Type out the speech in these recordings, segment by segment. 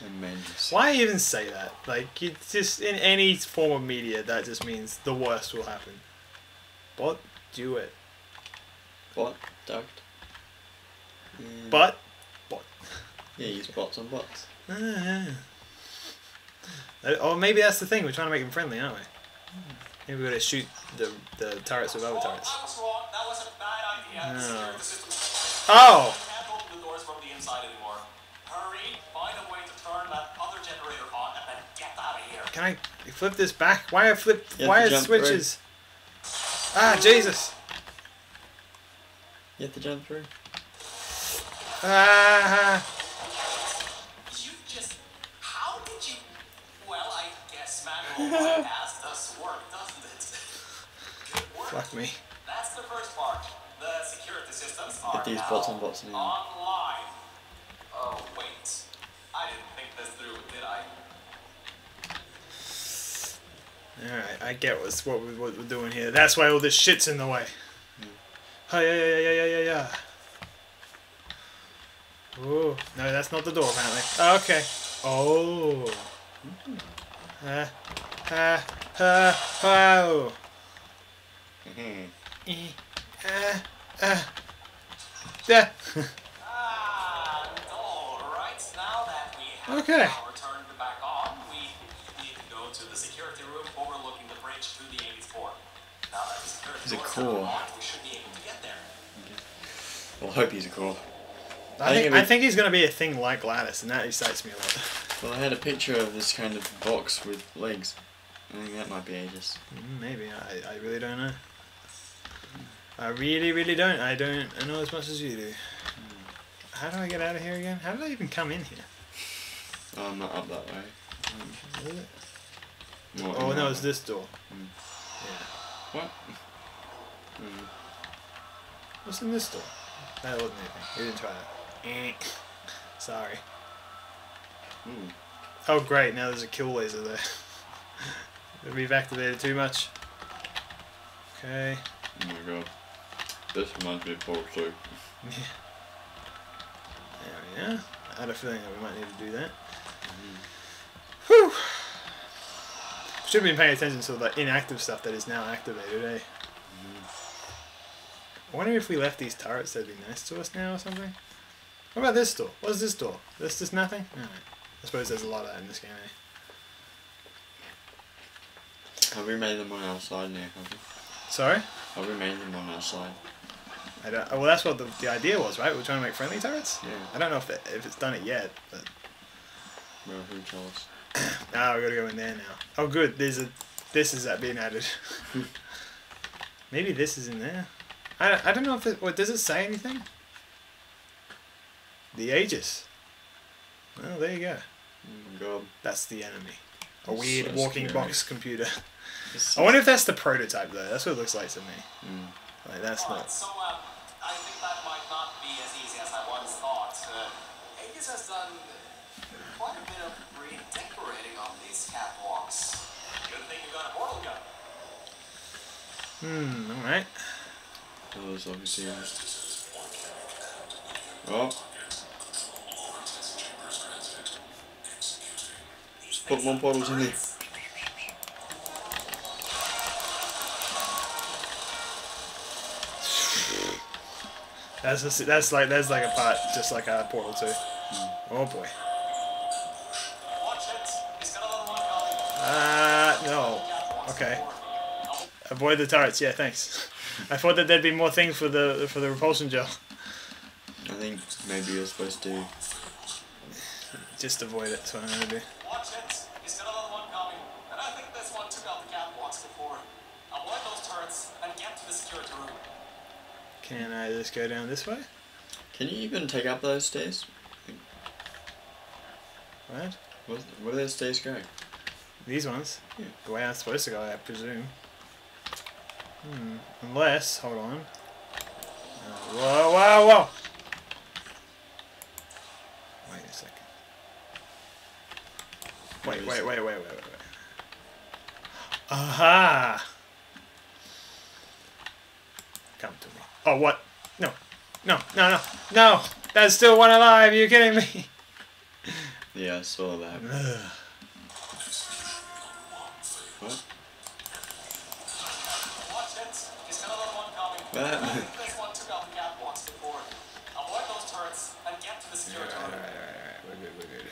Immense. Why even say that? Like, it's just in any form of media, that just means the worst will happen. But do it. What? Ducked? Yeah. But, but. Yeah, use bots on bots. Uh, or maybe that's the thing. We're trying to make them friendly, aren't we? Maybe we gotta shoot the the turrets with other Oh, turrets. Oh. was Can I flip this back? Why are flip? Why are jump through. switches? Ah, Jesus! You have to jump through. Ah! You just. How did you. Well, I guess manual bypass does work, doesn't it? Good work. Fuck me. That's the first part. The security systems are Get these now bots on bots now. online. Oh wait, I didn't think this through, did I? Alright, I get what's, what, we, what we're doing here. That's why all this shit's in the way. Oh, yeah, yeah, yeah, yeah, yeah, yeah. Oh, no, that's not the door, apparently. Okay. Oh. Uh, uh, uh, oh. Mhm. Eh, uh, uh. Yeah. Ah, alright, now that we have Okay. To get there. Well, I hope he's a core. I, I think think, I think he's going to be a thing like GLaDOS, and that excites me a lot. Well, I had a picture of this kind of box with legs. I think that might be Aegis. Mm, Maybe. I, I really don't know. I really, really don't. I don't I know as much as you do. How do I get out of here again? How did I even come in here? Oh, I'm not up that way. Not Oh no, it's this door. Mm. Yeah. What? Mm. What's in this door? That wasn't anything. We didn't try that. Eh. Sorry. Mm. Oh great, now there's a kill laser there. We've activated too much. Okay. Oh my god. This reminds me of Portal 2. There we are. I had a feeling that we might need to do that. Mm-hmm. Whew. Should have been paying attention to the inactive stuff that is now activated, eh? I wonder if we left these turrets, they'd be nice to us now or something. What about this door? What's this door? This just nothing? I suppose there's a lot of that in this game, eh? Have we made them on our side now, have we? Sorry? Have we made them on our side? I don't, well, that's what the, the idea was, right? We're trying to make friendly turrets? Yeah. I don't know if, it, if it's done it yet, but Well, who chose? now we gotta go in there now. Oh, good. There's a. This is that being added. Maybe this is in there. I, I don't know if it. What does it say anything? The Aegis. Well, there you go. Oh my god. That's the enemy. A That's weird so walking scary. box computer. This I wonder if that's the prototype though. That's what it looks like to me. Mm. Like that's Alright, not. so uh, I think that might not be as easy as I once thought. Uh, Aegis has done quite a bit of redecorating on these catwalks. Good thing you got a portal gun. Hmm. All right. Oh, there's obviously a... Oh. Just put more bottles in there. That's just, that's like that's like a part just like a portal too. Oh boy. Watch it. He's got another one coming. Uh no. Okay. Avoid the turrets. Yeah, thanks. I thought that there'd be more things for the for the repulsion gel. I think maybe you're supposed to... Just avoid it. That's what I'm gonna do. Watch it. He's got another one coming. And I think this one took out the catwalks before. Avoid those turrets and get to the security room. Can I just go down this way? Can you even take up those stairs? Right. Where, where do those stairs go? These ones. Yeah. The way I'm supposed to go, I presume. Hmm. Unless, hold on. Uh, whoa, whoa, whoa! Wait a second. Wait, wait, wait, wait, wait, wait, wait. Aha! Come to me. Oh, what? No. No, no, no, no! That's still one alive, are you kidding me? Yeah, I saw that. Ugh. Alright, we're good, we're good.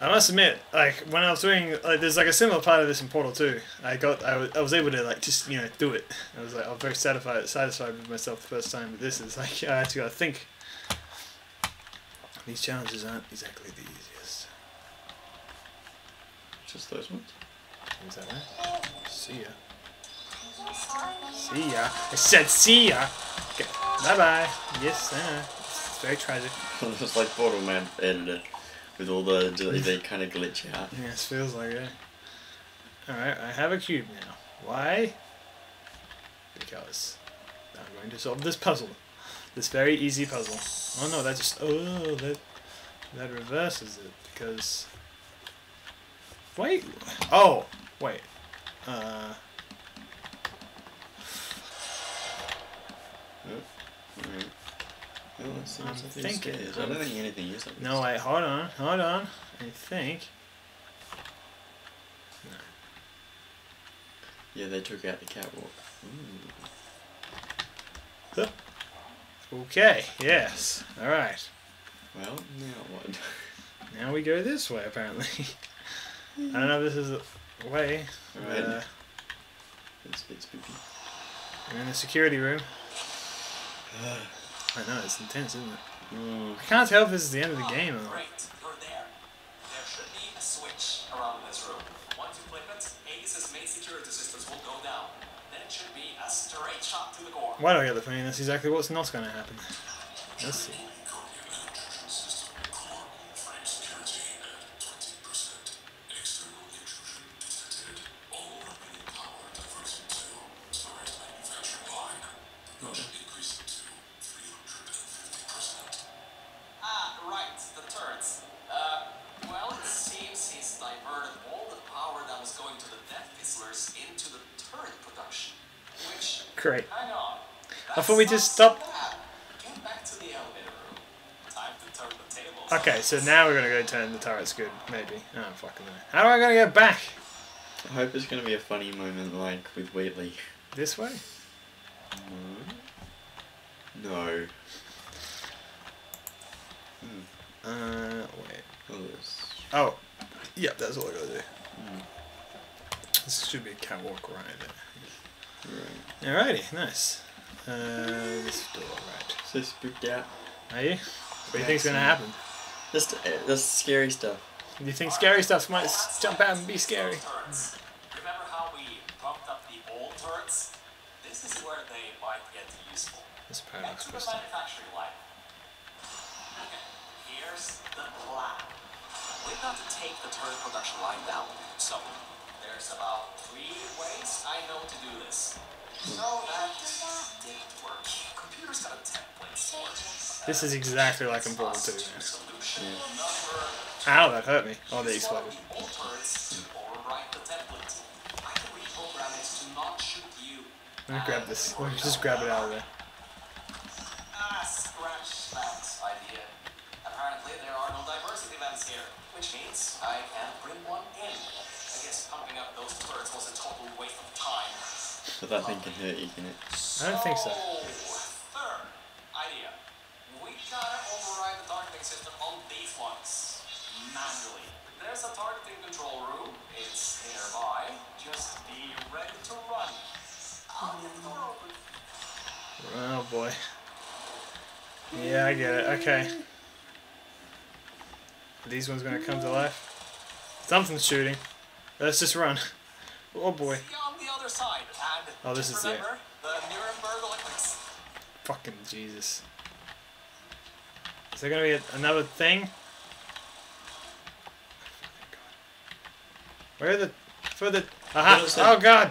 I must admit, like when I was doing, like, there's like a similar part of this in Portal 2. I got, I was, I was able to like just you know do it. I was like, I'm very satisfied, satisfied with myself the first time. But this is like I had to think. These challenges aren't exactly the easiest. Just those ones? Is that right? See ya. See ya. I said see ya. Okay. Bye bye. Yes, I know. It's very tragic. it's like Portal Man editor uh, with all the they, they kind of glitch out. Yes, feels like it. Alright, I have a cube now. Why? Because I'm going to solve this puzzle. This very easy puzzle. Oh no, that just oh that that reverses it because Wait oh wait. Uh Alright. Well, that seems I'm it's thinking- stairs. I don't think anything is no wait, hold on, hold on. I think Yeah, they took out the catwalk. Ooh. Okay, yes. Alright. Well, now what? Now we go this way apparently. I don't know if this is the way. but, Alright. uh, It's a bit spooky. I'm in the security room. I know, it's intense, isn't it? Mm. I can't tell if this is the end of the game or not. Great, you're there. There should be a switch around this room. Once you flip it, Aegis' main security systems will go down. Then it should be a straight shot to the core. Why do I get the feeling that's exactly what's not going to happen? Let's see. Ah, right, the turrets. Uh, well, it seems he's diverted all the power that was going to the Death Fizzlers into the turret production. Which, Great. hang on. I thought we just stopped- Get back to the elevator room. Time to turn the tables. Okay, so now we're going to go turn the turrets good, maybe. I don't fucking know. How am I going to get back? I hope it's going to be a funny moment like with Wheatley. This way? No. No. Uh, wait. Oh, this. Oh, yep, that's all I got to do. Mm. This should be a catwalk right there. Right. Alrighty, nice. Uh, this door, right. So spooked out. Are you? What do you think's going to happen? That's, that's scary stuff. Do you think scary stuff might jump out and be scary? Remember how we bumped up the old turrets? This is where they might get useful. This Back paradox to the question. manufacturing line. Okay, here's the plan. We've got to take the turret production line down. So, there's about three ways I know to do this. So that didn't work. Computers got a template for it. This is exactly like 2. man. Solution number Ow, that hurt me. Oh, they exploded. of the old turrets to overwrite the template. I can reprogram it to not shoot you. Let me grab this. Let me just grab it out of there. Ah, scratch that idea. Apparently there are no diversity vents here, which means I can't bring one in. I guess pumping up those turrets was a total waste of time. But that thing can hurt you, can it? I don't think so. Third idea. We gotta override the targeting system on these ones. Manually. There's a targeting control room. It's nearby. Just be ready to run. I'll get the door open. Oh boy. Yeah, I get it. Okay. Are these ones gonna come to life? Something's shooting. Let's just run. Oh boy. See you on the other side. Oh, this is the- remember the Nuremberg Olympics. Fucking Jesus. Is there gonna be a, another thing? Where are the for the aha it? oh god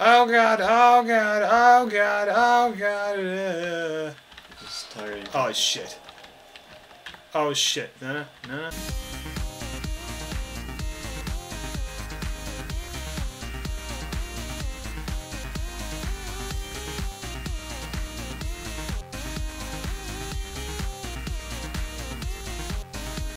oh god oh god oh god oh god uh. Tiring. oh shit oh shit no no no no